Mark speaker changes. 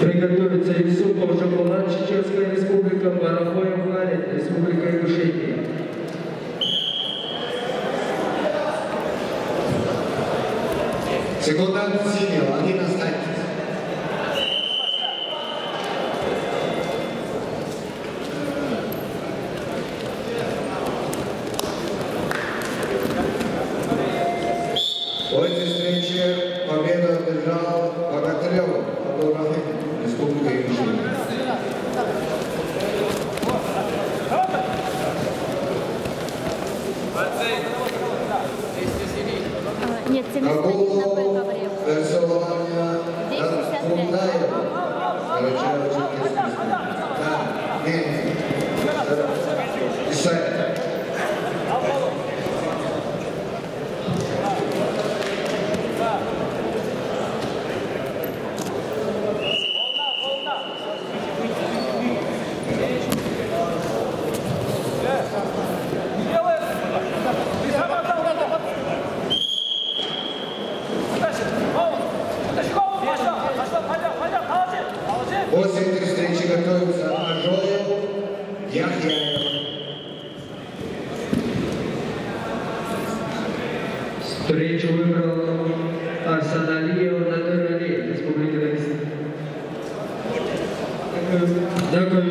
Speaker 1: Приготовиться Юсупов Жабулат, Чеченская республика, Барахоев Валит, Республика Ингушетия.
Speaker 2: Секундант синего, один останьтесь. В этой встрече победу одержал Богатырев Абдурахим, Республика Ингушетия.
Speaker 3: А, Нет, 71 на Б
Speaker 2: После этой встречи готовится Ажоев Яхьяев.
Speaker 1: Встречу выиграл Арсаналиев Надыр Али, Республика Дагестан. Дякую,